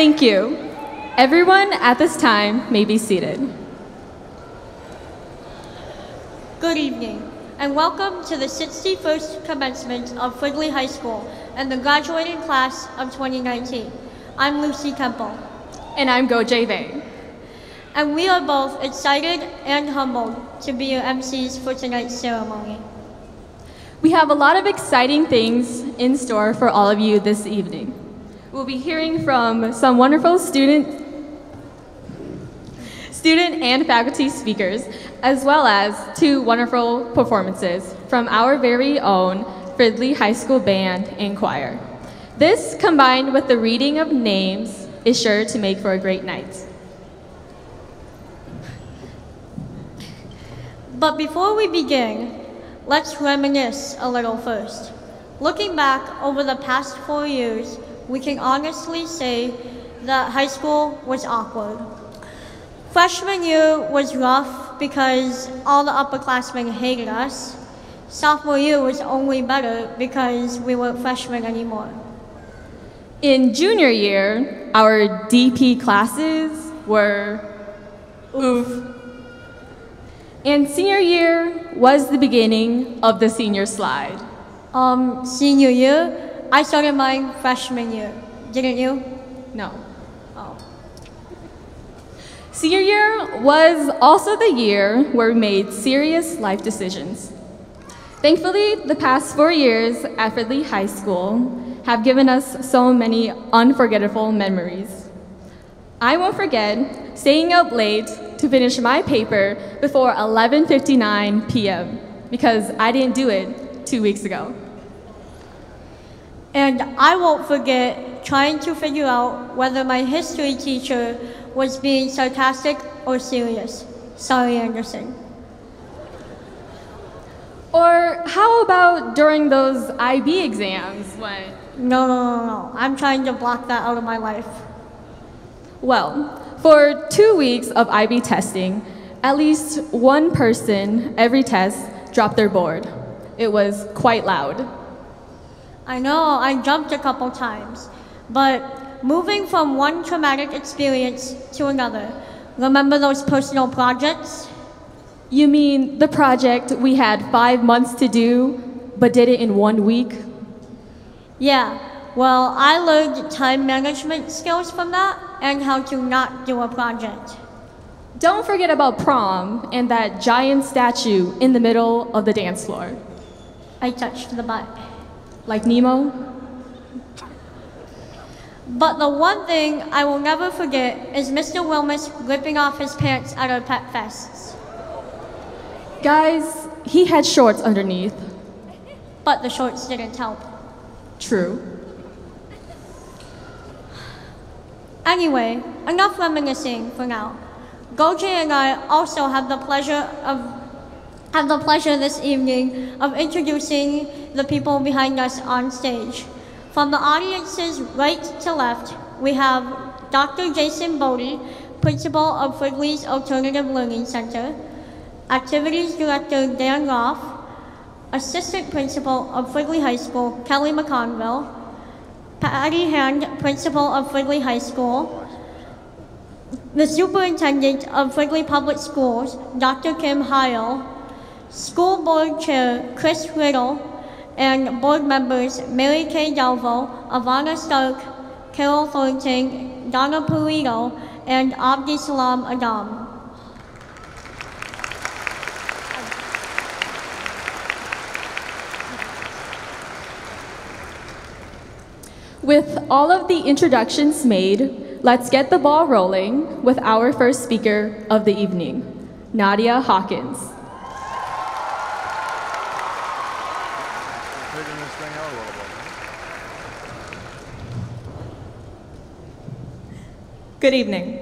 Thank you. Everyone at this time may be seated. Good evening, and welcome to the 61st commencement of Fridley High School and the graduating class of 2019. I'm Lucy Temple, And I'm Go J. Vang. and we are both excited and humbled to be your MCs for tonight's ceremony. We have a lot of exciting things in store for all of you this evening. Be hearing from some wonderful student, student and faculty speakers, as well as two wonderful performances from our very own Fridley High School Band and Choir. This, combined with the reading of names, is sure to make for a great night. But before we begin, let's reminisce a little first. Looking back over the past four years, we can honestly say that high school was awkward. Freshman year was rough because all the upperclassmen hated us. Sophomore year was only better because we weren't freshmen anymore. In junior year, our DP classes were oof. And senior year was the beginning of the senior slide. Um, senior year, I started mine freshman year. Didn't you? No. Oh. Senior year was also the year where we made serious life decisions. Thankfully, the past four years at Fridley High School have given us so many unforgettable memories. I won't forget staying up late to finish my paper before 11:59 p.m. because I didn't do it 2 weeks ago. And I won't forget trying to figure out whether my history teacher was being sarcastic or serious. Sorry, Anderson. Or how about during those IB exams when No, no, no, no. I'm trying to block that out of my life. Well, for two weeks of IB testing, at least one person every test dropped their board. It was quite loud. I know I jumped a couple times, but moving from one traumatic experience to another, remember those personal projects? You mean the project we had five months to do, but did it in one week? Yeah, well, I learned time management skills from that and how to not do a project. Don't forget about prom and that giant statue in the middle of the dance floor. I touched the butt. Like Nemo? But the one thing I will never forget is Mr. Wilmus ripping off his pants at our pep fests. Guys, he had shorts underneath. But the shorts didn't help. True. Anyway, enough reminiscing for now. Goje and I also have the pleasure of have the pleasure this evening of introducing the people behind us on stage. From the audience's right to left, we have Dr. Jason Bodie, Principal of Fridley's Alternative Learning Center, Activities Director Dan Roth, Assistant Principal of Fridley High School, Kelly McConville, Patty Hand, Principal of Fridley High School, the Superintendent of Fridley Public Schools, Dr. Kim Heil, School Board Chair Chris Riddle, and board members Mary Kay Delvo, Ivana Stark, Carol Thornton, Donna Pulido, and Abdi Salam Adam. With all of the introductions made, let's get the ball rolling with our first speaker of the evening, Nadia Hawkins. Taking this thing out a little bit. Good evening.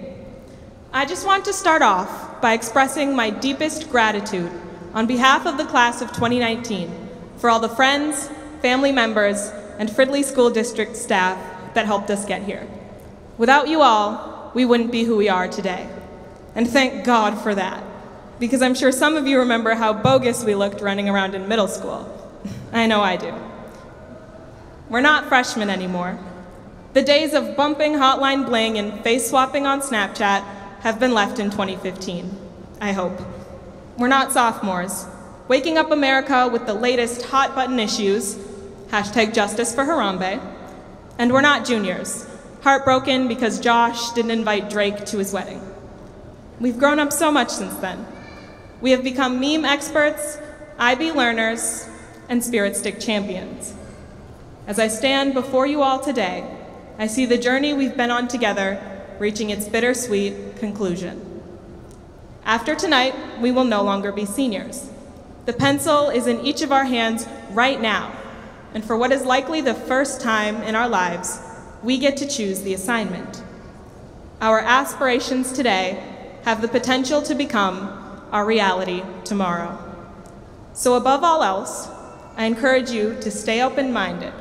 I just want to start off by expressing my deepest gratitude on behalf of the class of 2019 for all the friends, family members, and Fridley School District staff that helped us get here. Without you all, we wouldn't be who we are today. And thank God for that, because I'm sure some of you remember how bogus we looked running around in middle school. I know I do. We're not freshmen anymore. The days of bumping hotline bling and face swapping on Snapchat have been left in 2015. I hope. We're not sophomores, waking up America with the latest hot button issues, hashtag justice for Harambe, and we're not juniors, heartbroken because Josh didn't invite Drake to his wedding. We've grown up so much since then. We have become meme experts, IB learners, and spirit stick champions. As I stand before you all today, I see the journey we've been on together reaching its bittersweet conclusion. After tonight, we will no longer be seniors. The pencil is in each of our hands right now, and for what is likely the first time in our lives, we get to choose the assignment. Our aspirations today have the potential to become our reality tomorrow. So, above all else, I encourage you to stay open minded.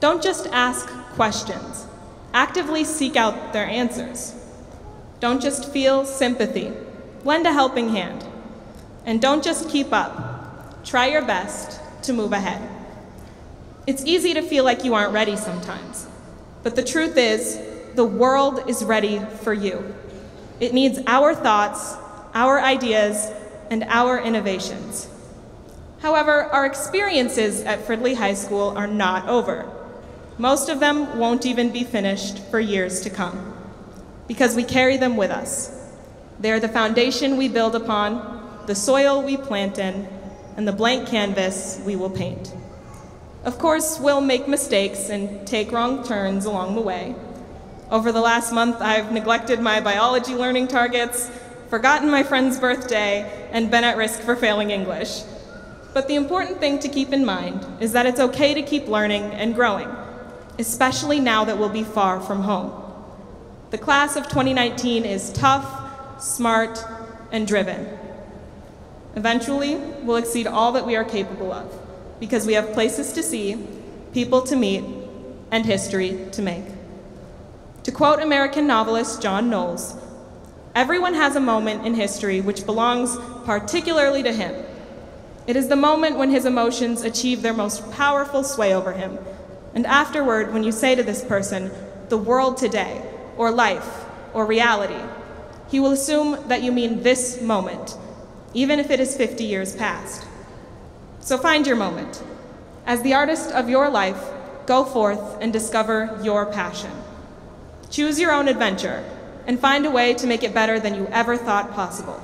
Don't just ask questions, actively seek out their answers. Don't just feel sympathy, lend a helping hand. And don't just keep up, try your best to move ahead. It's easy to feel like you aren't ready sometimes, but the truth is, the world is ready for you. It needs our thoughts, our ideas, and our innovations. However, our experiences at Fridley High School are not over. Most of them won't even be finished for years to come because we carry them with us. They are the foundation we build upon, the soil we plant in, and the blank canvas we will paint. Of course, we'll make mistakes and take wrong turns along the way. Over the last month, I've neglected my biology learning targets, forgotten my friend's birthday, and been at risk for failing English. But the important thing to keep in mind is that it's okay to keep learning and growing, especially now that we'll be far from home. The class of 2019 is tough, smart, and driven. Eventually, we'll exceed all that we are capable of because we have places to see, people to meet, and history to make. To quote American novelist John Knowles, everyone has a moment in history which belongs particularly to him. It is the moment when his emotions achieve their most powerful sway over him. And afterward, when you say to this person, the world today, or life, or reality, he will assume that you mean this moment, even if it is 50 years past. So find your moment. As the artist of your life, go forth and discover your passion. Choose your own adventure and find a way to make it better than you ever thought possible.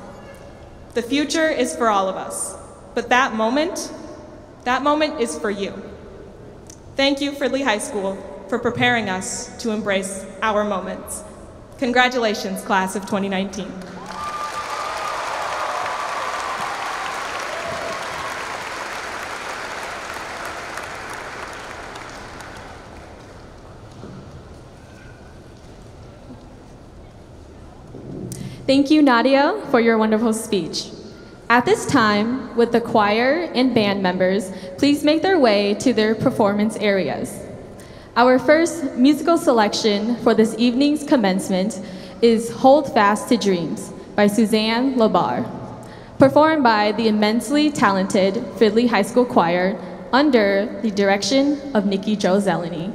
The future is for all of us. But that moment, that moment is for you. Thank you, Fridley High School, for preparing us to embrace our moments. Congratulations, class of 2019. Thank you, Nadia, for your wonderful speech. At this time, would the choir and band members please make their way to their performance areas? Our first musical selection for this evening's commencement is Hold Fast to Dreams by Suzanne LaBarr, performed by the immensely talented Fridley High School Choir under the direction of Nikki Jo Zeleny.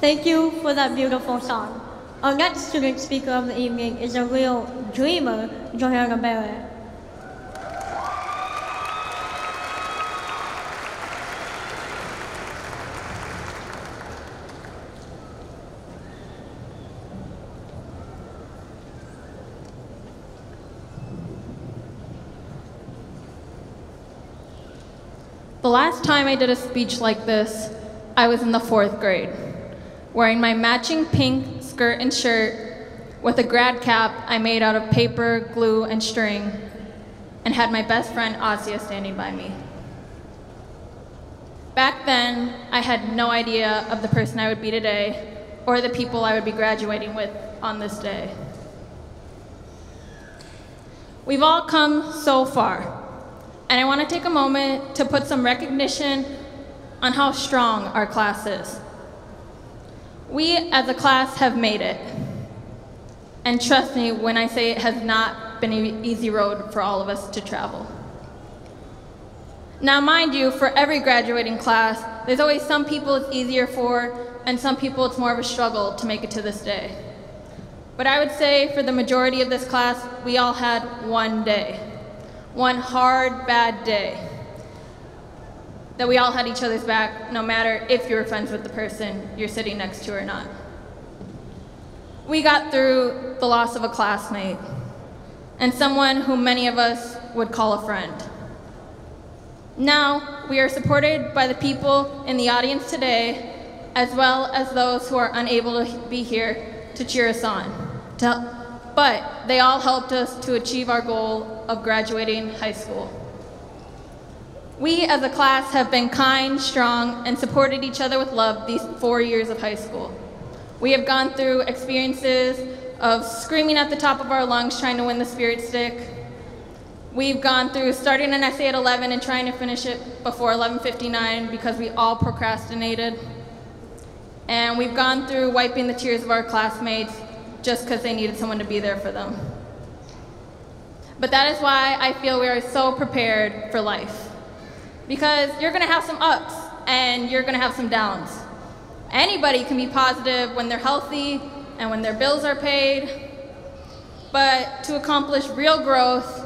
Thank you for that beautiful song. Our next student speaker of the evening is a real dreamer, Johanna Barrett. The last time I did a speech like this, I was in the fourth grade, wearing my matching pink skirt and shirt with a grad cap I made out of paper, glue, and string, and had my best friend Asia standing by me. Back then, I had no idea of the person I would be today or the people I would be graduating with on this day. We've all come so far, and I want to take a moment to put some recognition on how strong our class is. We as a class have made it. And trust me when I say it has not been an easy road for all of us to travel. Now, mind you, for every graduating class, there's always some people it's easier for, and some people it's more of a struggle to make it to this day. But I would say for the majority of this class, we all had one day, one hard, bad day. That we all had each other's back, no matter if you were friends with the person you're sitting next to or not. We got through the loss of a classmate and someone whom many of us would call a friend. Now, we are supported by the people in the audience today, as well as those who are unable to be here to cheer us on. But they all helped us to achieve our goal of graduating high school. We as a class have been kind, strong, and supported each other with love these four years of high school. We have gone through experiences of screaming at the top of our lungs trying to win the spirit stick. We've gone through starting an essay at 11 and trying to finish it before 11.59 because we all procrastinated. And we've gone through wiping the tears of our classmates just because they needed someone to be there for them. But that is why I feel we are so prepared for life. Because you're going to have some ups and you're going to have some downs. Anybody can be positive when they're healthy and when their bills are paid. But to accomplish real growth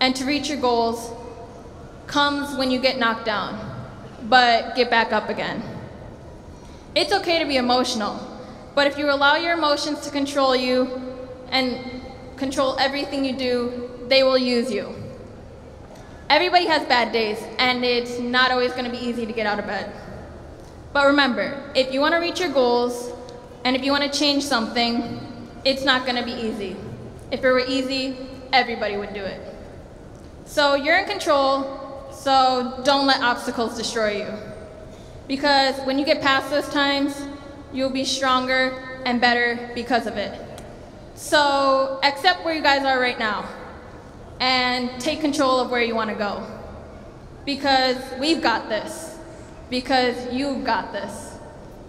and to reach your goals comes when you get knocked down, but get back up again. It's okay to be emotional, but if you allow your emotions to control you and control everything you do, they will use you. Everybody has bad days, and it's not always going to be easy to get out of bed. But remember, if you want to reach your goals, and if you want to change something, it's not going to be easy. If it were easy, everybody would do it. So you're in control, so don't let obstacles destroy you. Because when you get past those times, you'll be stronger and better because of it. So accept where you guys are right now and take control of where you want to go. Because we've got this. Because you've got this.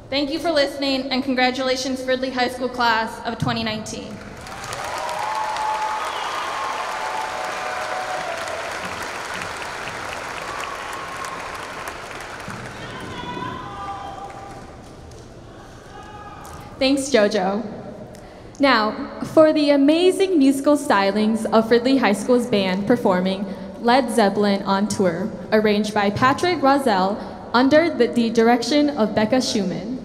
Thank you for listening and congratulations Fridley High School class of 2019. Thanks, JoJo. Now, for the amazing musical stylings of Fridley High School's band performing Led Zeppelin on Tour, arranged by Patrick Roszell under the, the direction of Becca Schumann.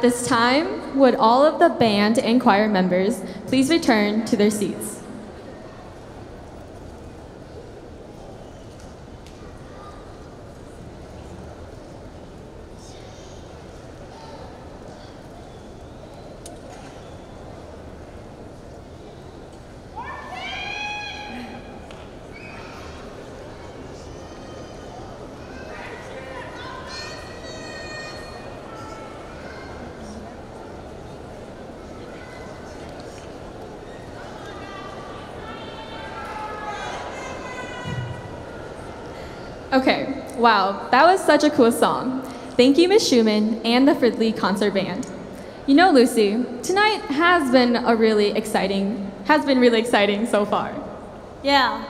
At this time, would all of the band and choir members please return to their seats? Okay, wow, that was such a cool song. Thank you, Ms. Schumann and the Fridley Concert Band. You know, Lucy, tonight has been a really exciting, has been really exciting so far. Yeah,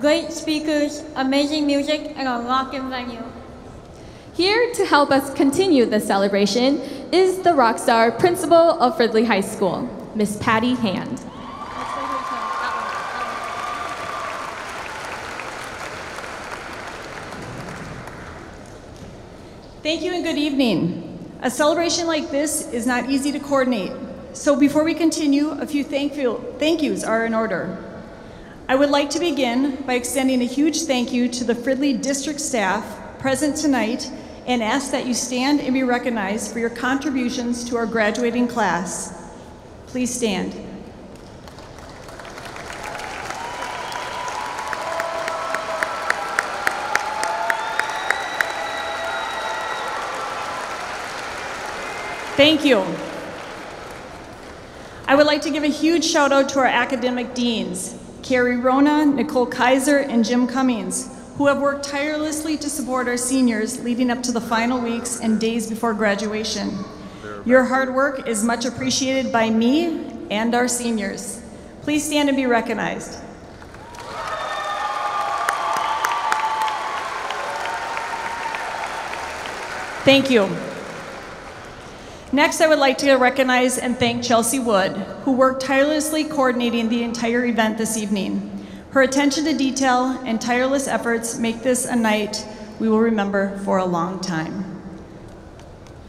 great speakers, amazing music, and a rockin' venue. Here to help us continue the celebration is the rock star principal of Fridley High School, Miss Patty Hand. Thank you and good evening. A celebration like this is not easy to coordinate. So before we continue, a few thank, you, thank yous are in order. I would like to begin by extending a huge thank you to the Fridley district staff present tonight and ask that you stand and be recognized for your contributions to our graduating class. Please stand. Thank you. I would like to give a huge shout out to our academic deans, Carrie Rona, Nicole Kaiser, and Jim Cummings, who have worked tirelessly to support our seniors leading up to the final weeks and days before graduation. Your hard work is much appreciated by me and our seniors. Please stand and be recognized. Thank you. Next, I would like to recognize and thank Chelsea Wood, who worked tirelessly coordinating the entire event this evening. Her attention to detail and tireless efforts make this a night we will remember for a long time.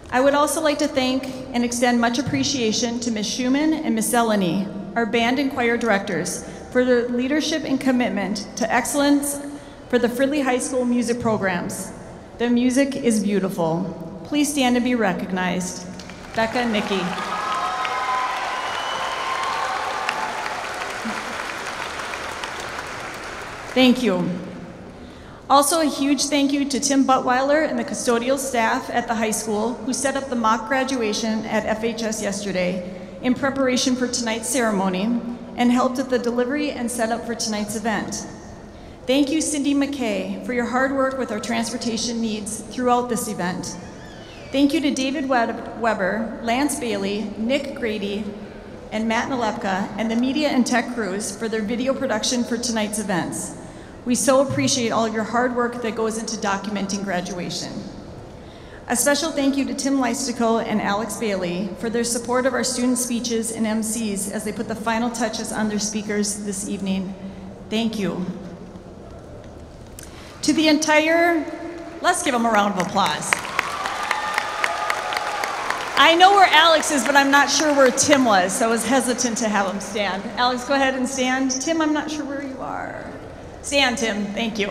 I would also like to thank and extend much appreciation to Ms. Schumann and Ms. Eleni, our band and choir directors, for their leadership and commitment to excellence for the Fridley High School music programs. The music is beautiful. Please stand and be recognized. Becca Nikki. Thank you. Also, a huge thank you to Tim Buttweiler and the custodial staff at the high school who set up the mock graduation at FHS yesterday in preparation for tonight's ceremony and helped with the delivery and setup for tonight's event. Thank you, Cindy McKay, for your hard work with our transportation needs throughout this event. Thank you to David Weber, Lance Bailey, Nick Grady, and Matt Nalepka, and the media and tech crews for their video production for tonight's events. We so appreciate all of your hard work that goes into documenting graduation. A special thank you to Tim Leistico and Alex Bailey for their support of our student speeches and MCs as they put the final touches on their speakers this evening. Thank you. To the entire, let's give them a round of applause. I know where Alex is, but I'm not sure where Tim was, so I was hesitant to have him stand. Alex, go ahead and stand. Tim, I'm not sure where you are. Stand, Tim. Thank you.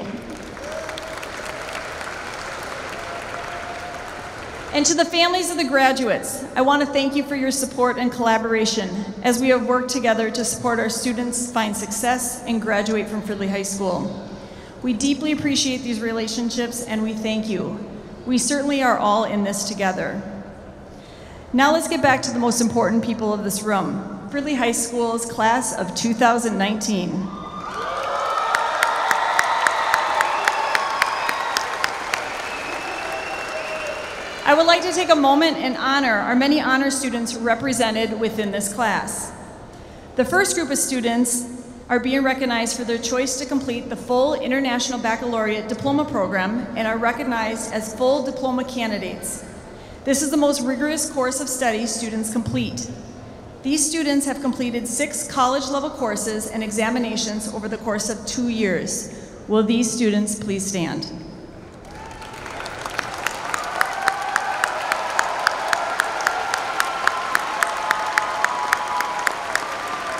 And to the families of the graduates, I want to thank you for your support and collaboration as we have worked together to support our students find success and graduate from Fridley High School. We deeply appreciate these relationships and we thank you. We certainly are all in this together. Now let's get back to the most important people of this room, Fridley High School's class of 2019. I would like to take a moment and honor our many honor students represented within this class. The first group of students are being recognized for their choice to complete the full International Baccalaureate Diploma Program and are recognized as full diploma candidates. This is the most rigorous course of study students complete. These students have completed six college-level courses and examinations over the course of two years. Will these students please stand?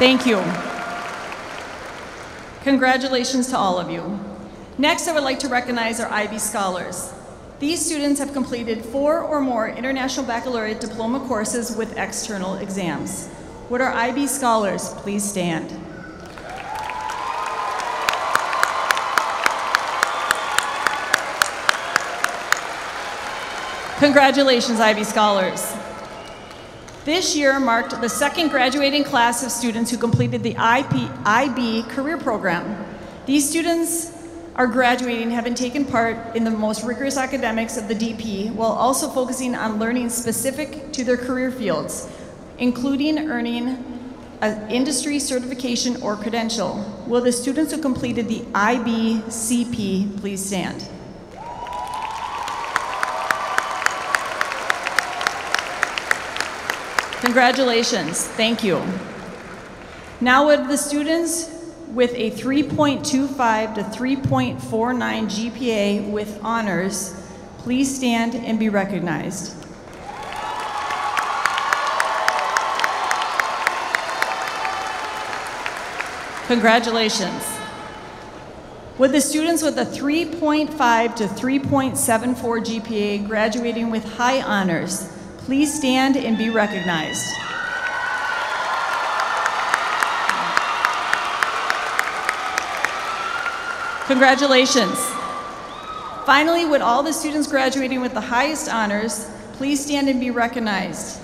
Thank you. Congratulations to all of you. Next, I would like to recognize our IB Scholars. These students have completed four or more International Baccalaureate Diploma courses with external exams. Would our IB scholars please stand? Congratulations, IB scholars. This year marked the second graduating class of students who completed the IB career program. These students are graduating having taken part in the most rigorous academics of the DP while also focusing on learning specific to their career fields, including earning an industry certification or credential. Will the students who completed the IBCP please stand? Congratulations. Thank you. Now would the students with a 3.25 to 3.49 GPA with honors please stand and be recognized? Congratulations. Would the students with a 3.5 to 3.74 GPA graduating with high honors please stand and be recognized? Congratulations. Finally, would all the students graduating with the highest honors please stand and be recognized?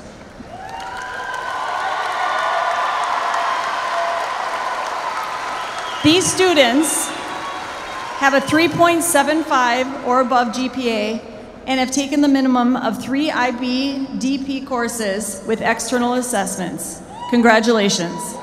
These students have a 3.75 or above GPA and have taken the minimum of three IB DP courses with external assessments. Congratulations.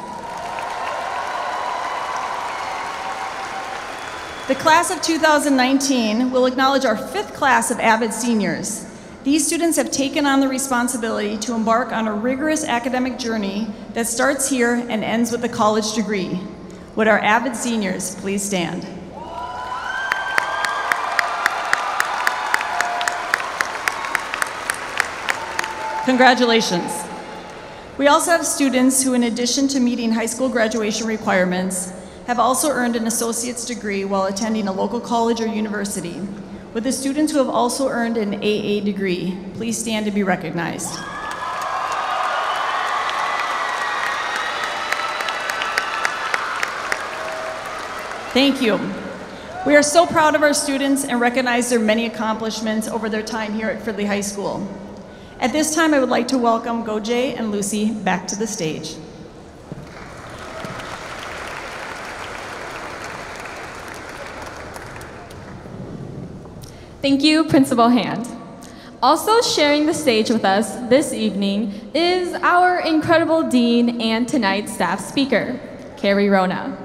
The class of 2019 will acknowledge our fifth class of Avid seniors. These students have taken on the responsibility to embark on a rigorous academic journey that starts here and ends with a college degree. Would our Avid seniors please stand? Congratulations. We also have students who, in addition to meeting high school graduation requirements, have also earned an associate's degree while attending a local college or university. With the students who have also earned an AA degree, please stand to be recognized. Thank you. We are so proud of our students and recognize their many accomplishments over their time here at Fridley High School. At this time, I would like to welcome Gojay and Lucy back to the stage. Thank you, Principal Hand. Also sharing the stage with us this evening is our incredible dean and tonight's staff speaker, Carrie Rona.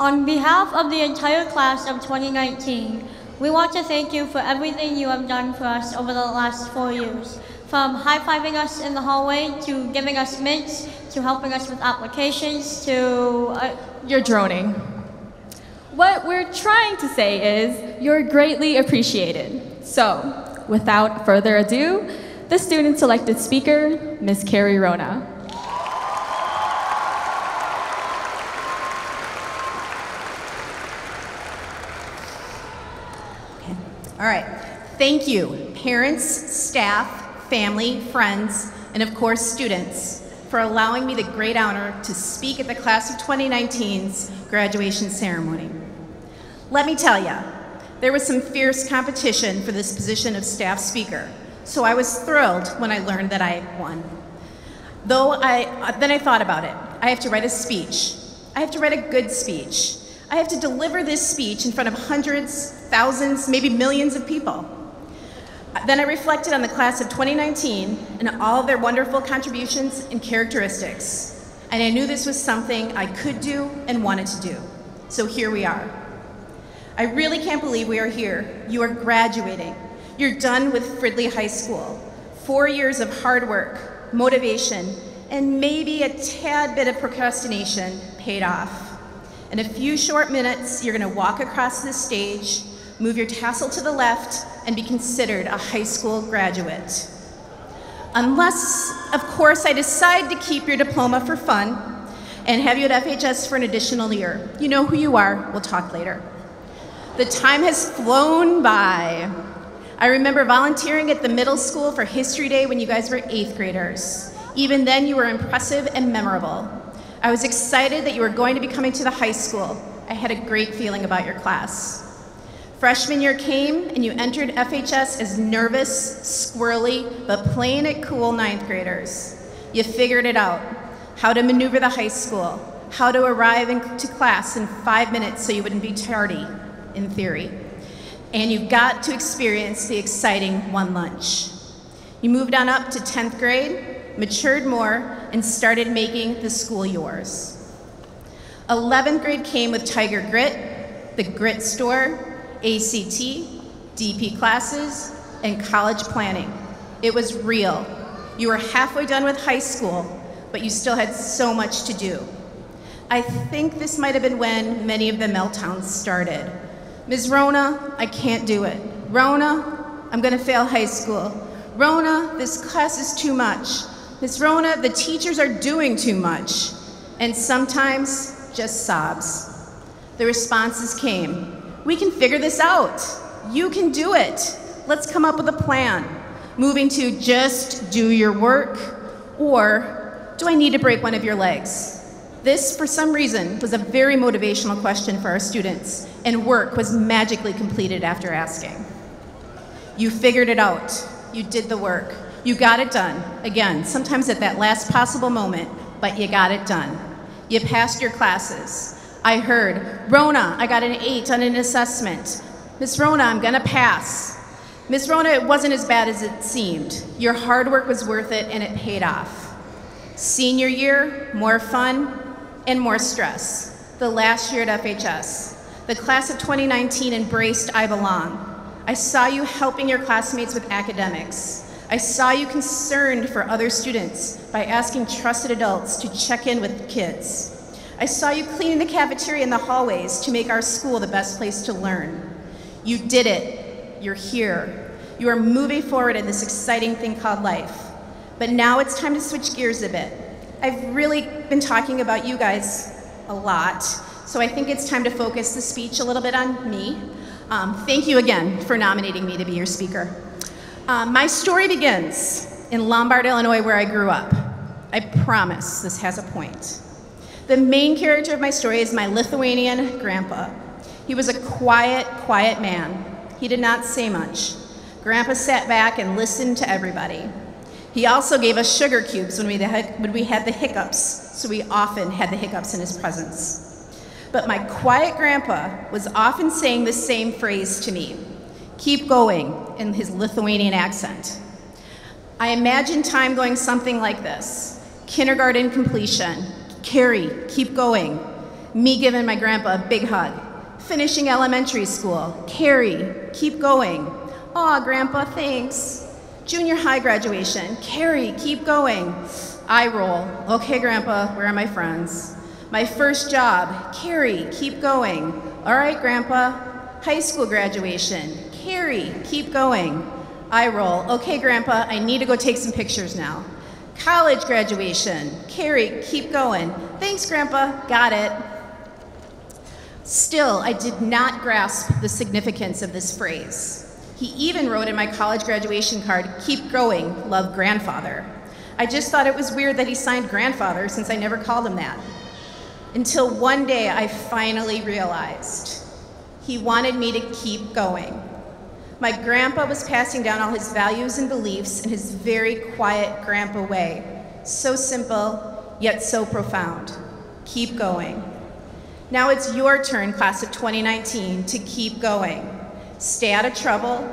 On behalf of the entire class of 2019, we want to thank you for everything you have done for us over the last four years. From high-fiving us in the hallway, to giving us mints, to helping us with applications, to... Uh, You're droning. What we're trying to say is you're greatly appreciated. So, without further ado, the student-selected speaker, Ms. Carrie Rona. All right. Thank you, parents, staff, family, friends, and of course, students, for allowing me the great honor to speak at the class of 2019's graduation ceremony. Let me tell you, there was some fierce competition for this position of staff speaker, so I was thrilled when I learned that I won. Though I, uh, then I thought about it. I have to write a speech. I have to write a good speech. I have to deliver this speech in front of hundreds, thousands, maybe millions of people. Then I reflected on the class of 2019 and all their wonderful contributions and characteristics. And I knew this was something I could do and wanted to do. So here we are. I really can't believe we are here. You are graduating. You're done with Fridley High School. Four years of hard work, motivation, and maybe a tad bit of procrastination paid off. In a few short minutes, you're going to walk across this stage, Move your tassel to the left and be considered a high school graduate. Unless, of course, I decide to keep your diploma for fun and have you at FHS for an additional year. You know who you are. We'll talk later. The time has flown by. I remember volunteering at the middle school for History Day when you guys were eighth graders. Even then, you were impressive and memorable. I was excited that you were going to be coming to the high school. I had a great feeling about your class. Freshman year came and you entered FHS as nervous, squirrely, but playing it cool ninth graders. You figured it out how to maneuver the high school, how to arrive into class in five minutes so you wouldn't be tardy, in theory. And you got to experience the exciting one lunch. You moved on up to 10th grade, matured more, and started making the school yours. 11th grade came with Tiger Grit, the Grit Store, ACT, DP classes, and college planning. It was real. You were halfway done with high school, but you still had so much to do. I think this might have been when many of the meltdowns started. Ms. Rona, I can't do it. Rona, I'm gonna fail high school. Rona, this class is too much. Ms. Rona, the teachers are doing too much. And sometimes just sobs. The responses came. We can figure this out. You can do it. Let's come up with a plan. Moving to just do your work or do I need to break one of your legs? This, for some reason, was a very motivational question for our students, and work was magically completed after asking. You figured it out. You did the work. You got it done. Again, sometimes at that last possible moment, but you got it done. You passed your classes. I heard, Rona, I got an eight on an assessment. Miss Rona, I'm gonna pass. Miss Rona, it wasn't as bad as it seemed. Your hard work was worth it and it paid off. Senior year, more fun and more stress. The last year at FHS. The class of 2019 embraced I Belong. I saw you helping your classmates with academics. I saw you concerned for other students by asking trusted adults to check in with kids. I saw you cleaning the cafeteria and the hallways to make our school the best place to learn. You did it. You're here. You are moving forward in this exciting thing called life. But now it's time to switch gears a bit. I've really been talking about you guys a lot, so I think it's time to focus the speech a little bit on me. Um, thank you again for nominating me to be your speaker. Um, my story begins in Lombard, Illinois, where I grew up. I promise this has a point. The main character of my story is my Lithuanian grandpa. He was a quiet, quiet man. He did not say much. Grandpa sat back and listened to everybody. He also gave us sugar cubes when we, when we had the hiccups, so we often had the hiccups in his presence. But my quiet grandpa was often saying the same phrase to me keep going in his Lithuanian accent. I imagine time going something like this kindergarten completion, Carrie, keep going. Me giving my grandpa a big hug. Finishing elementary school, Carrie, keep going. Aw, grandpa, thanks. Junior high graduation. Carrie, keep going. I roll. Okay, Grandpa, where are my friends? My first job. Carrie, keep going. All right, Grandpa. High school graduation. Carrie, keep going. I roll. Okay, Grandpa, I need to go take some pictures now. College graduation. Carrie, keep going. Thanks, Grandpa. Got it. Still, I did not grasp the significance of this phrase. He even wrote in my college graduation card, keep going, love grandfather. I just thought it was weird that he signed grandfather since I never called him that. Until one day I finally realized he wanted me to keep going. My grandpa was passing down all his values and beliefs in his very quiet grandpa way. So simple, yet so profound. Keep going. Now it's your turn, class of 2019, to keep going. Stay out of trouble.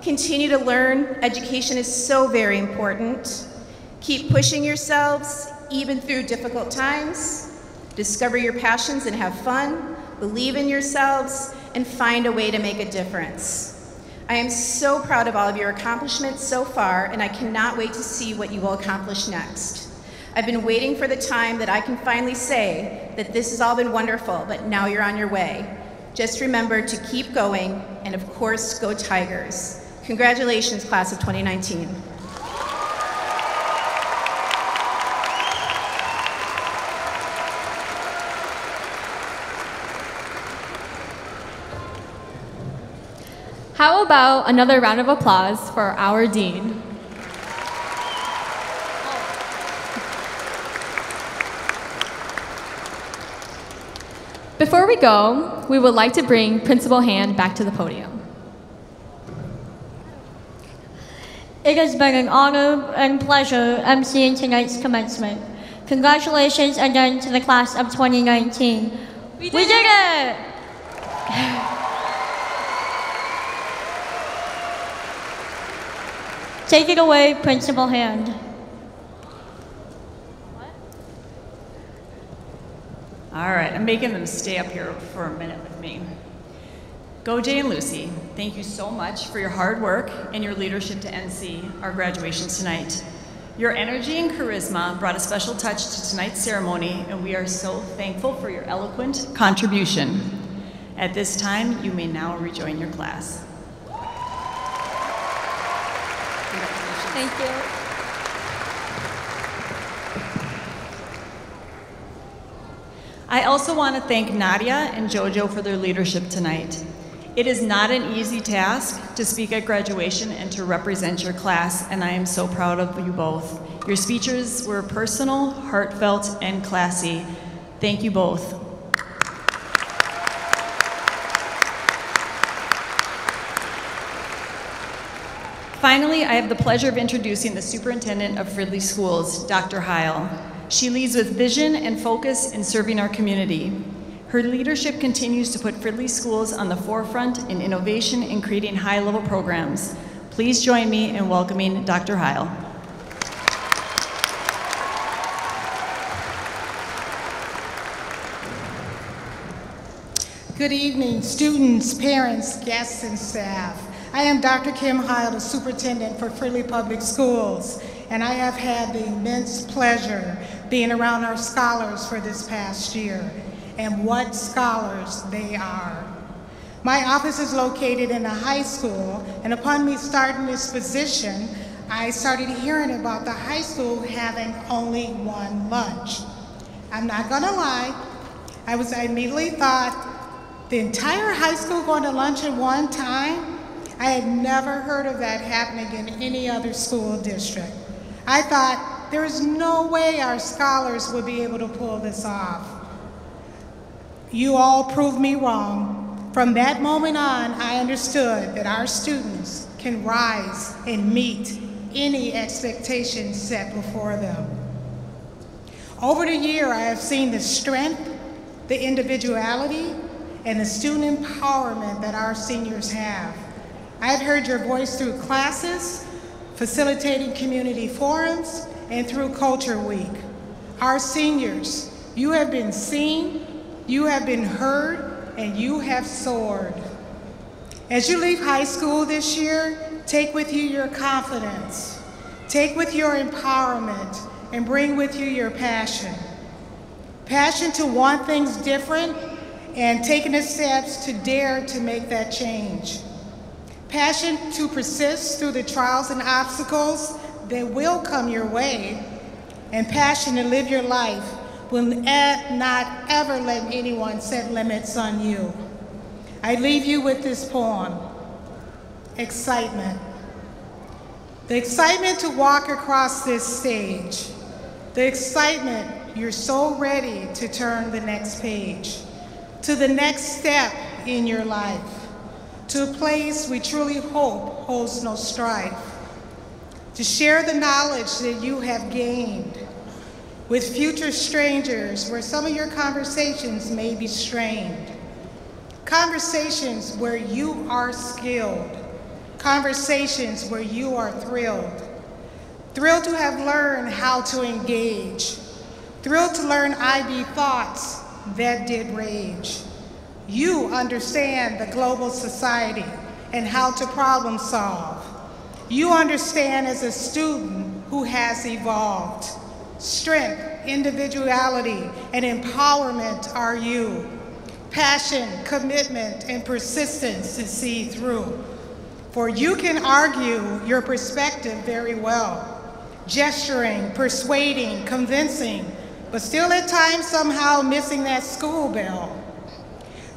Continue to learn. Education is so very important. Keep pushing yourselves, even through difficult times. Discover your passions and have fun. Believe in yourselves and find a way to make a difference. I am so proud of all of your accomplishments so far, and I cannot wait to see what you will accomplish next. I've been waiting for the time that I can finally say that this has all been wonderful, but now you're on your way. Just remember to keep going, and of course, go Tigers. Congratulations, class of 2019. How about another round of applause for our dean? Before we go, we would like to bring Principal Hand back to the podium. It has been an honor and pleasure emceeing tonight's commencement. Congratulations again to the class of 2019. We did, it! Take it away, Principal Hand. All right, I'm making them stay up here for a minute with me. Go Jay and Lucy, thank you so much for your hard work and your leadership to emcee, our graduation tonight. Your energy and charisma brought a special touch to tonight's ceremony, and we are so thankful for your eloquent contribution. At this time, you may now rejoin your class. Thank you. I also want to thank Nadia and JoJo for their leadership tonight. It is not an easy task to speak at graduation and to represent your class, and I am so proud of you both. Your speeches were personal, heartfelt, and classy. Thank you both. Finally, I have the pleasure of introducing the superintendent of Fridley Schools, Dr. Heil. She leads with vision and focus in serving our community. Her leadership continues to put Fridley Schools on the forefront in innovation and creating high-level programs. Please join me in welcoming Dr. Heil. Good evening, students, parents, guests, and staff. I am Dr. Kim Heil, the superintendent for Fridley Public Schools, and I have had the immense pleasure being around our scholars for this past year, and what scholars they are. My office is located in a high school, and upon me starting this position, I started hearing about the high school having only one lunch. I'm not gonna lie, I was I immediately thought, the entire high school going to lunch at one time? I had never heard of that happening in any other school district. I thought there is no way our scholars would be able to pull this off. You all proved me wrong. From that moment on, I understood that our students can rise and meet any expectations set before them. Over the year, I have seen the strength, the individuality, and the student empowerment that our seniors have. I have heard your voice through classes, facilitating community forums, and through Culture Week. Our seniors, you have been seen, you have been heard, and you have soared. As you leave high school this year, take with you your confidence, take with your empowerment, and bring with you your passion. Passion to want things different and taking the steps to dare to make that change. Passion to persist through the trials and obstacles that will come your way, and passion to live your life will not ever let anyone set limits on you. I leave you with this poem, Excitement. The excitement to walk across this stage, the excitement you're so ready to turn the next page to the next step in your life, to a place we truly hope holds no strife, to share the knowledge that you have gained with future strangers where some of your conversations may be strained, conversations where you are skilled, conversations where you are thrilled, thrilled to have learned how to engage, thrilled to learn IB thoughts that did rage. You understand the global society and how to problem solve. You understand as a student who has evolved. Strength, individuality, and empowerment are you. passion, commitment, and persistence to see through. For you can argue your perspective very well, gesturing, persuading, convincing, but still at times somehow missing that school bell.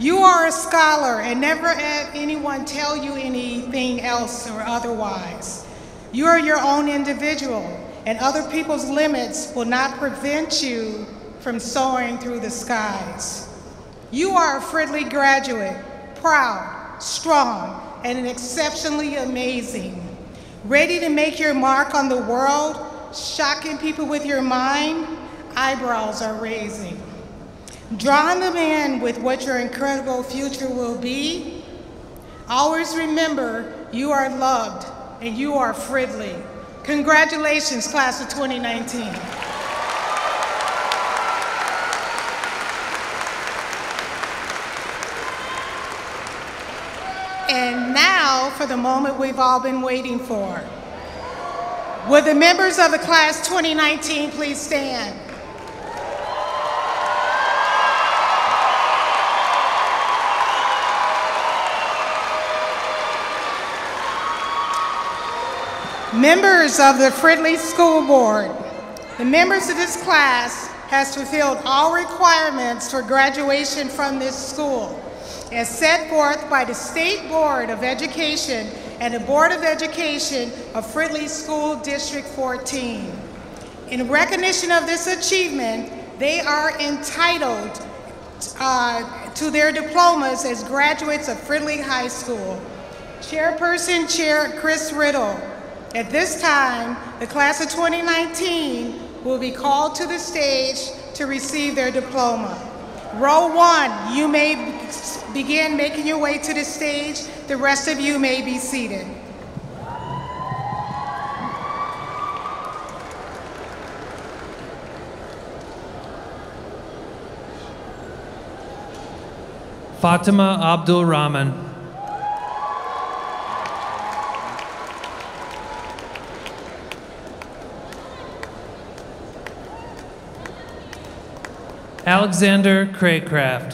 You are a scholar and never have anyone tell you anything else or otherwise. You are your own individual, and other people's limits will not prevent you from soaring through the skies. You are a Fridley graduate, proud, strong, and exceptionally amazing. Ready to make your mark on the world, shocking people with your mind, eyebrows are raising. Drawing them in with what your incredible future will be. Always remember you are loved and you are Fridley. Congratulations, class of 2019. And now for the moment we've all been waiting for. Will the members of the class 2019 please stand? Members of the Fridley School Board, the members of this class has fulfilled all requirements for graduation from this school as set forth by the State Board of Education and the Board of Education of Fridley School District 14. In recognition of this achievement, they are entitled uh, to their diplomas as graduates of Fridley High School. Chairperson Chair Chris Riddle. At this time, the class of 2019 will be called to the stage to receive their diploma. Row one, you may begin making your way to the stage. The rest of you may be seated. Fatima Abdul Rahman. Alexander Craycraft.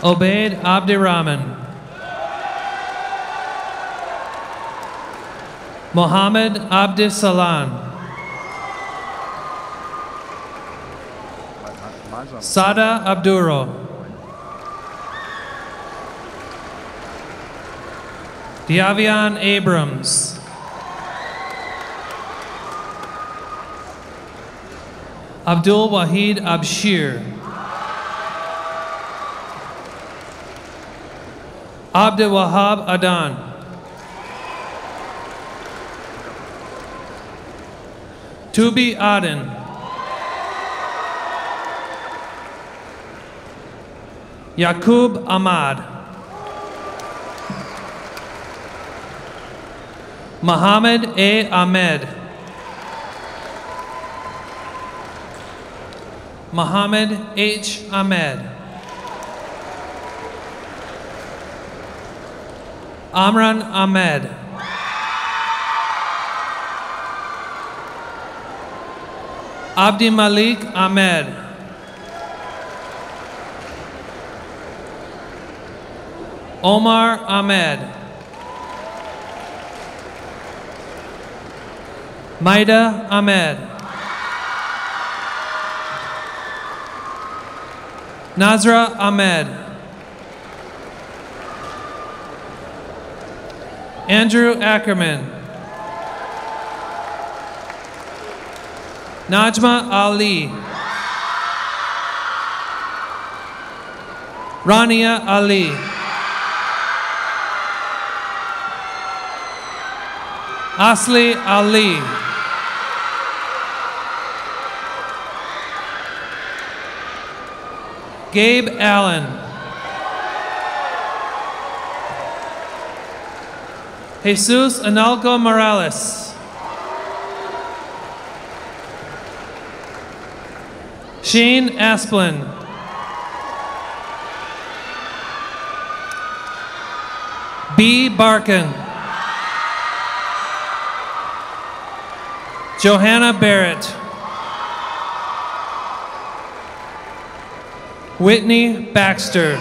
Obaid Abdirahman. Mohammed Abdisalan. Sada Abduro. Diavian Abrams. Abdul Wahid Abshir. Abdul Wahab Adan. Tubi Aden. Yaqub Ahmad. Muhammad A. Ahmed. Muhammad H. Ahmed. Amran Ahmed. Abdi Malik Ahmed. Omar Ahmed. Maida Ahmed. Nazra Ahmed. Andrew Ackerman. Najma Ali. Rania Ali. Asli Ali. Gabe Allen. Jesus Analco Morales. Shane Asplin. B. Barkin. Johanna Barrett. Whitney Baxter.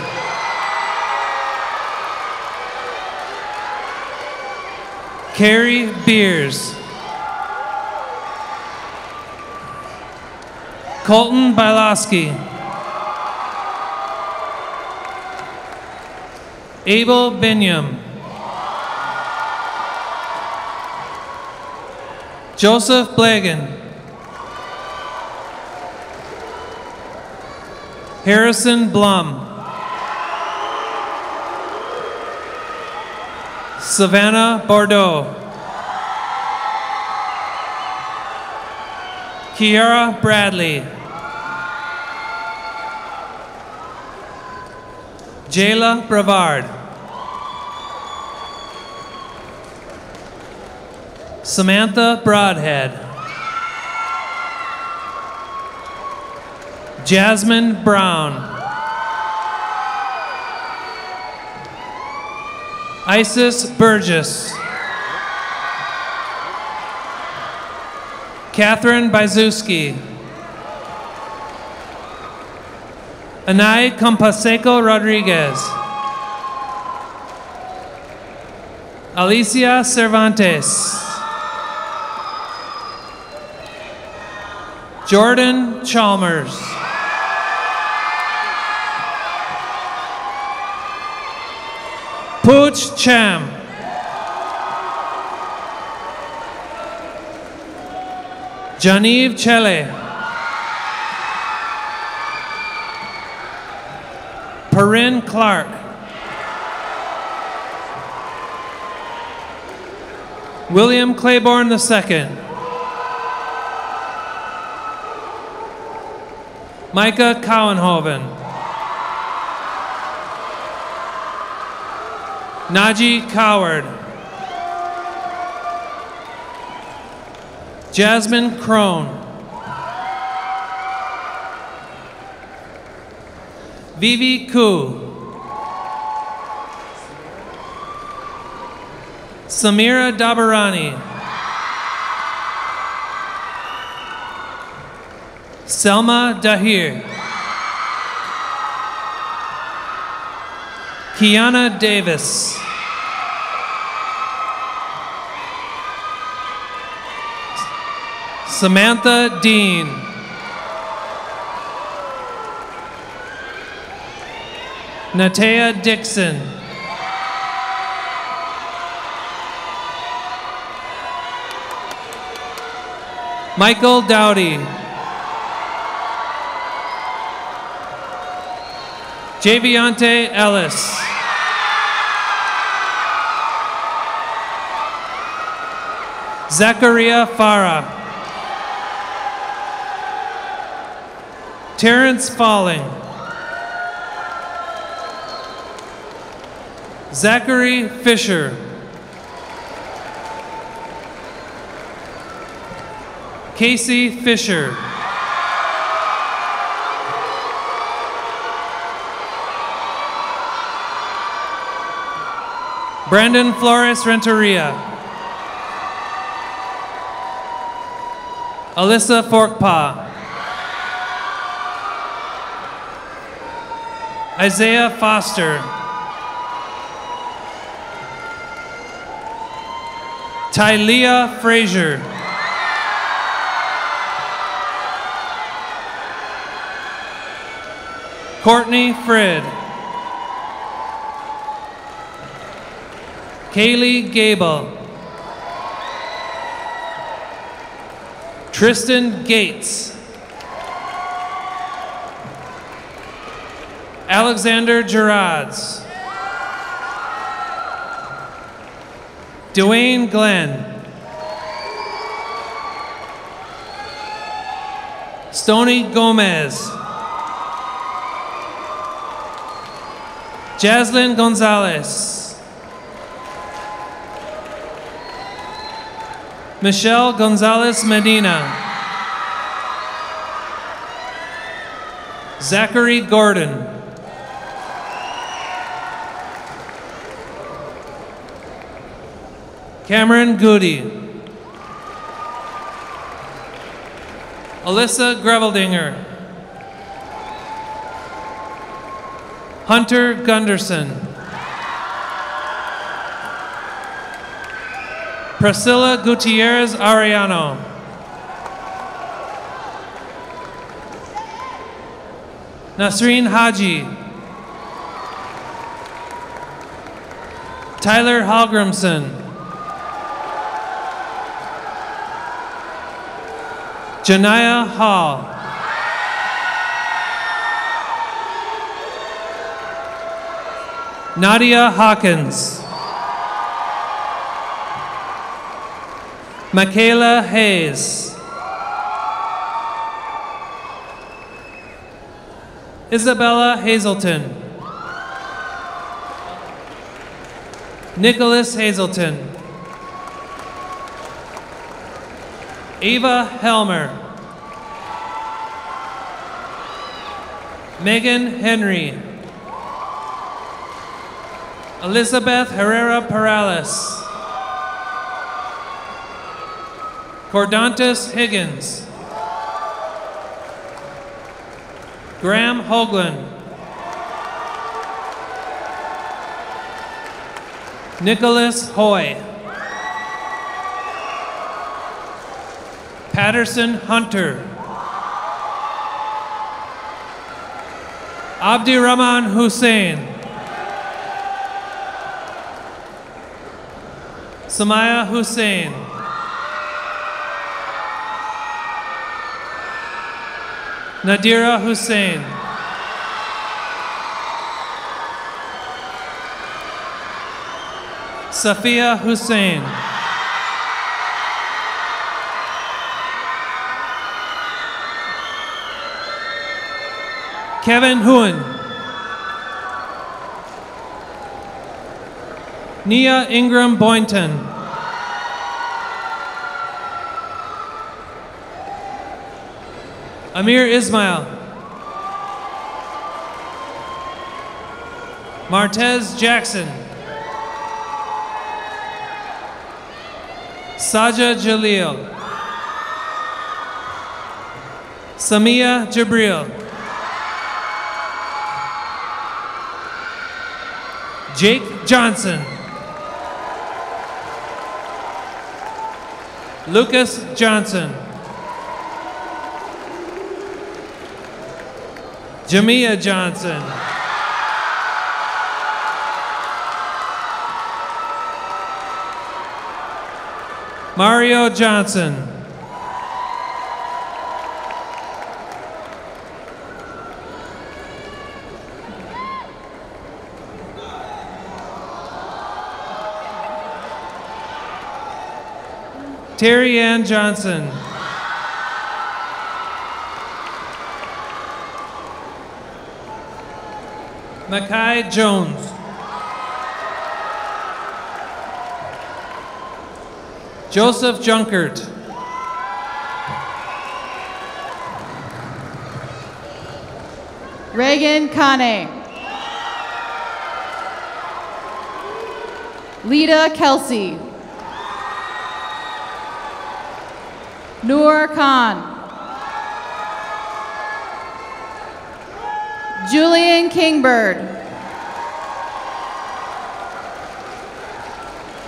Carrie Beers. Colton Bylowski. Abel Binyam. Joseph Blagan. Harrison Blum. Savannah Bordeaux. Kiara Bradley. Jayla Brevard. Samantha Broadhead. Jasmine Brown. Isis Burgess. Catherine Bizuski. Anay Compaseco Rodriguez. Alicia Cervantes. Jordan Chalmers. Pooch Cham. Janive Chele. Perrin Clark. William Claiborne II. Micah Cowenhoven. Najee Coward. Jasmine Crone. Vivi Koo. Samira Dabarani. Selma Dahir. Kiana Davis. Samantha Dean. Natea Dixon. Michael Dowdy. Javiante Ellis. Zachariah Farah. Terrence Falling. Zachary Fisher. Casey Fisher. Brandon Flores Renteria. Alyssa Forkpaw. Isaiah Foster. Tylea Frazier. Courtney Frid. Kaylee Gable. Tristan Gates. Alexander Gerards. Dwayne Glenn. Stony Gomez. Jaslyn Gonzalez. Michelle Gonzalez Medina. Zachary Gordon. Cameron Goody. Alyssa Greveldinger. Hunter Gunderson. Priscilla Gutierrez Ariano. Nasreen Haji. Tyler Hallgrimson. Janaya Hall. Nadia Hawkins. Michaela Hayes. Isabella Hazelton. Nicholas Hazelton. Eva Helmer. Megan Henry. Elizabeth Herrera Perales. Cordantis Higgins. Graham Hoagland. Nicholas Hoy. Patterson Hunter. Abdirahman Hussein. Samaya Hussein. Nadira Hussein. Safia Hussein. Kevin Huon. Nia Ingram Boynton. Amir Ismail. Martez Jackson. Saja Jalil. Samia Jabril. Jake Johnson. Lucas Johnson. Jamia Johnson. Mario Johnson. Terry Ann Johnson. Mackay Jones. Joseph Junkert. Reagan Kane. Lita Kelsey. Noor Khan. Julian Kingbird.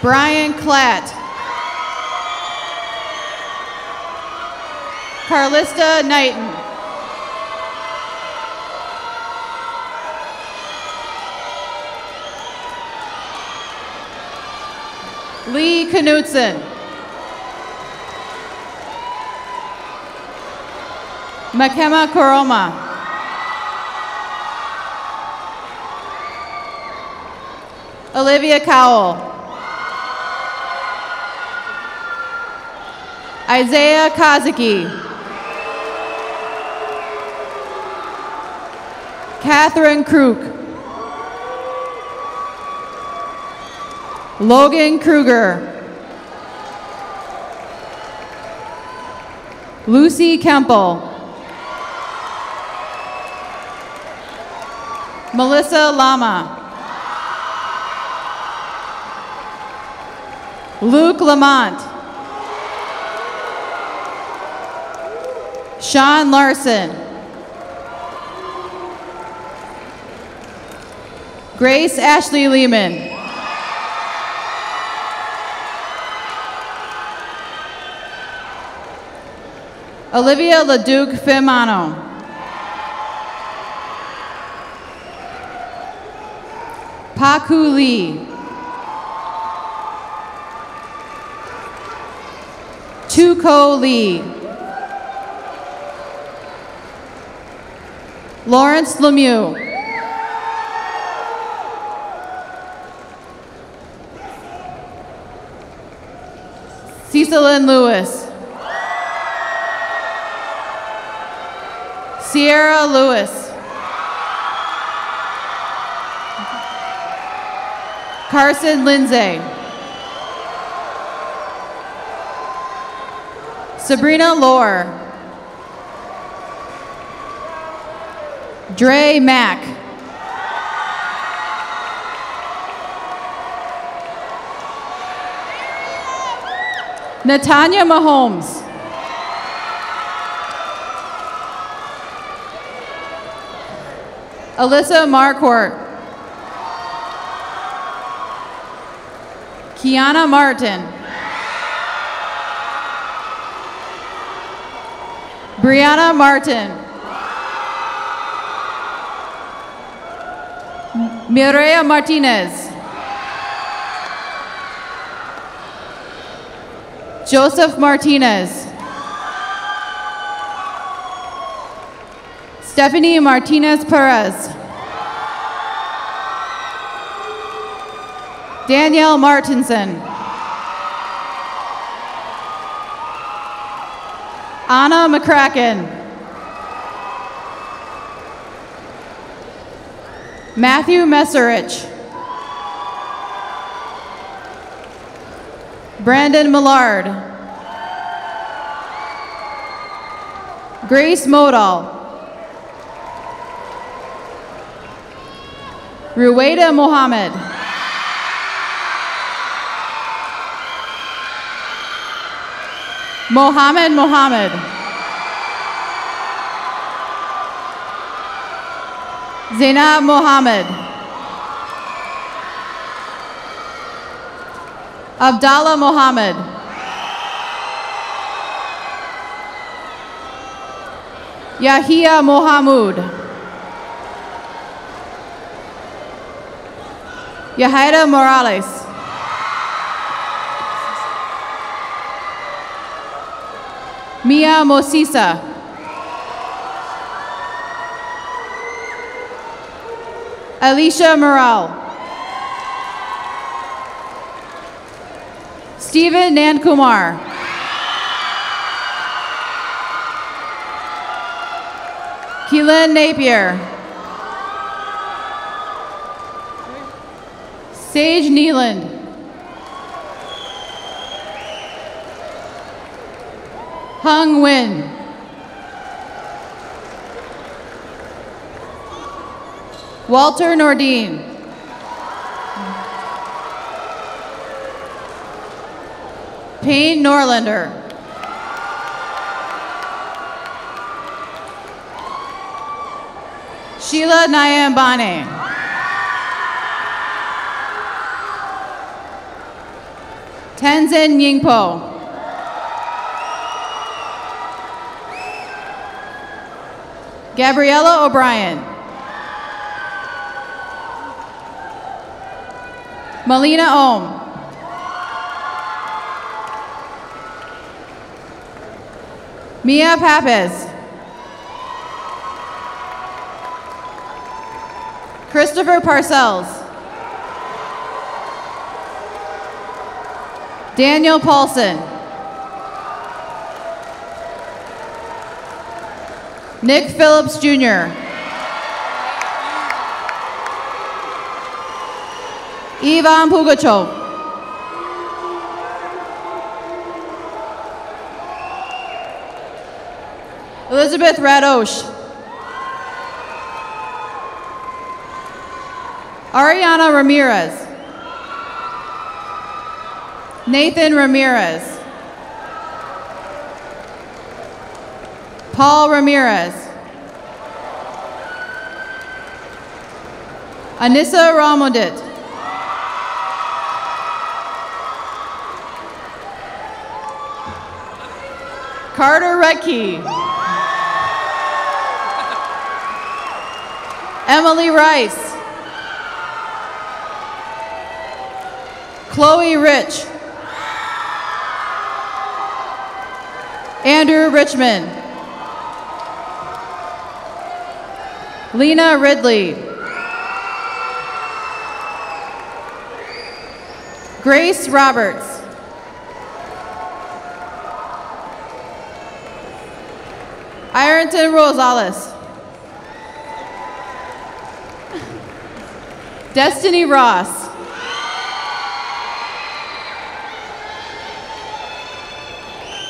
Brian Klatt. Carlista Knighton. Lee Knutson. Makema Koroma. Olivia Cowell. Isaiah Kazuki. Catherine Kruk. Logan Kruger. Lucy Kemple. Melissa Lama. Luke Lamont. Sean Larson. Grace Ashley Lehman. Olivia LeDuc Femano. Paku Lee. Tuko Lee. Lawrence Lemieux. Cecilyn Lewis. Sierra Lewis. Carson Lindsay. Sabrina Lore. Dre Mack. Natanya Mahomes. Alyssa Marquardt. Kiana Martin. Brianna Martin. Mireya Martinez. Joseph Martinez. Stephanie Martinez Perez. Danielle Martinson. Anna McCracken. Matthew Messerich. Brandon Millard. Grace Modal. Rueda Mohammed. Mohammed Mohammed. Zainab Mohammed. Abdallah Mohammed. Yahia Mohamud. Yahaira Morales. Mia Mosisa. Alicia Morale. Stephen Nankumar. Keelan Napier. Sage Nealand. Hung Nguyen. Walter Nordine. Payne Norlander. Sheila Nyambane. Tenzin Nyingpo. Gabriella O'Brien. Melina Ohm. Mia Pappas. Christopher Parcells. Daniel Paulson. Nick Phillips Jr. Ivan Pugachov. Elizabeth Radosh. Ariana Ramirez. Nathan Ramirez. Paul Ramirez. Anissa Ramondit. Carter Redkey. Emily Rice. Chloe Rich. Andrew Richmond. Lena Ridley. Grace Roberts. Ironton Rosales. Destiny Ross.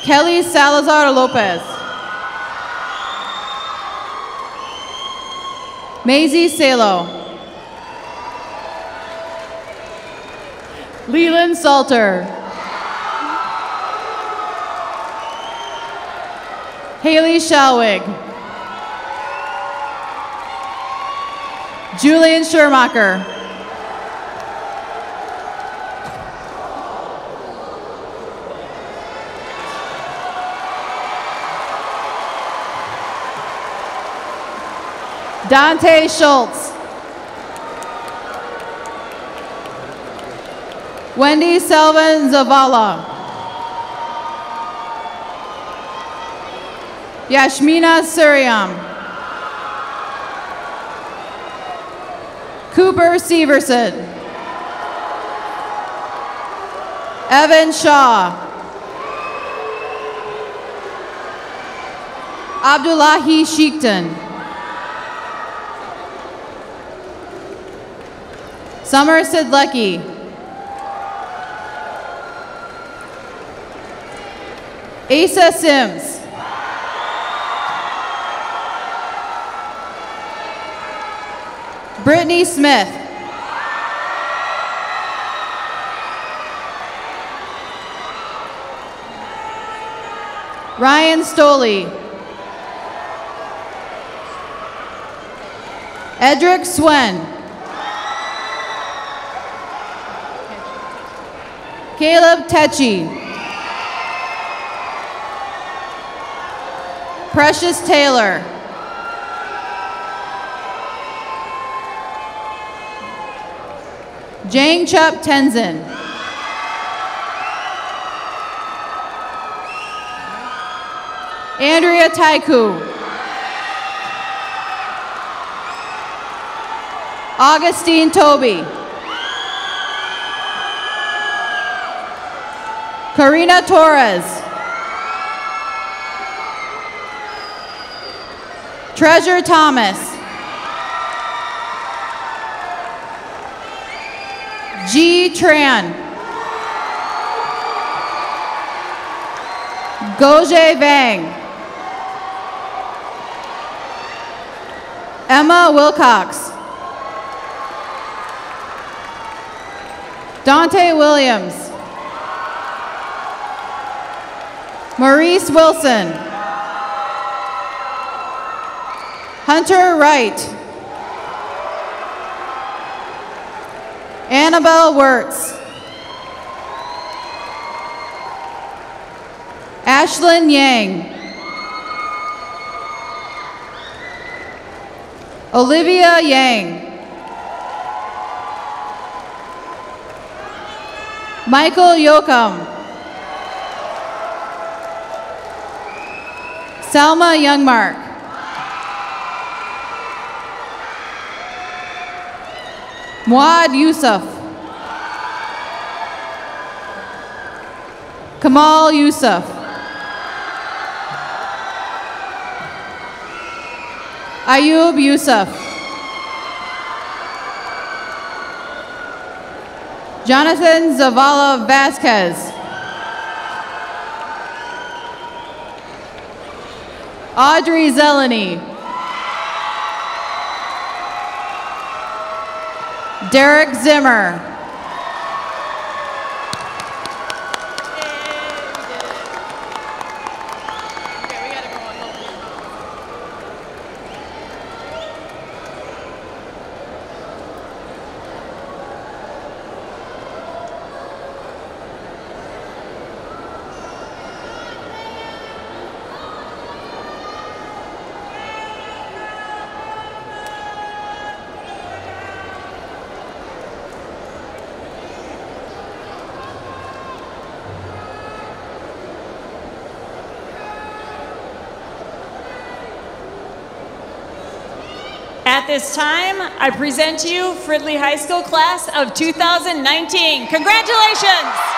Kelly Salazar Lopez. Maisie Salo. Leland Salter. Haley Shalwig. Julian Schermacher. Dante Schultz. Wendy Selvin Zavala. Yashmina Suryam. Cooper Severson. Evan Shaw. Abdullahi Sheikton. Summer Sidlecki. Asa Sims. Brittany Smith. Ryan Stoley. Edric Swen. Caleb Techi. Precious Taylor. Jang Chup Tenzin. Andrea Taiku. Augustine Toby. Karina Torres. Treasure Thomas. G. Tran. Goje Vang. Emma Wilcox. Dante Williams. Maurice Wilson. Hunter Wright. Annabelle Wirtz. Ashlyn Yang. Olivia Yang. Michael Yokum. Selma Youngmark. Muad Yusuf. Kamal Yusuf. Ayub Yusuf. Jonathan Zavala Vasquez. Audrey Zeleny. Derek Zimmer. at this time, I present to you Fridley High School class of 2019. Congratulations!